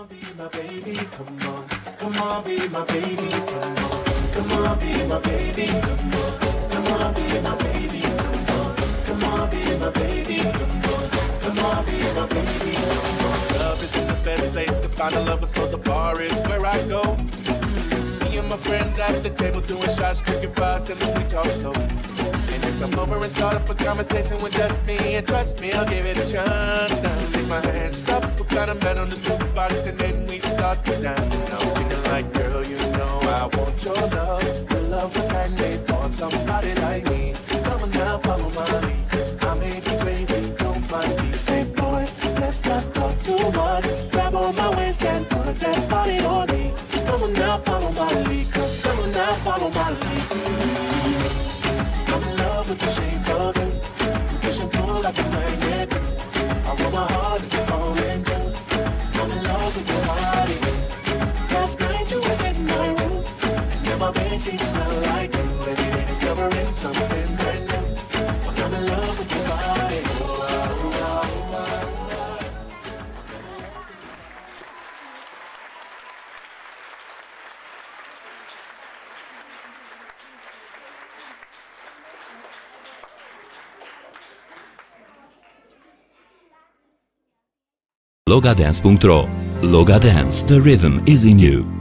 on, be my baby, come on. Come on, be my baby, come on. Come on, be my baby, come on. Come on, be my baby, come on. Come on, be my baby, come on. Come on, be my baby, come on. Love isn't the best place to find a lover, so the bar is where I go. Mm-hmm. Me and my friends at the table doing shots, drinking fast, and then we talk slow. And you come over and start up a conversation with just me, and trust me, I'll give it a chance. Now my hand, stop, put got a man on the jukebox, and then we start to dance. And I'm singing like, girl, you know I want your love. Your love was handmade for somebody like me. Come on now, follow my lead. I may be crazy, don't mind me. Say, boy, let's not talk too much. Grab on my waist and put that body on me. Come on now, follow my lead. Come, on now, follow my lead. I'm in love with the shape of. You push and pull like a magnet. Bed sheets smell like you. Every day discovering something brand new. I'm in love with your body. Logadance.ro Loga Dance, the rhythm is in you.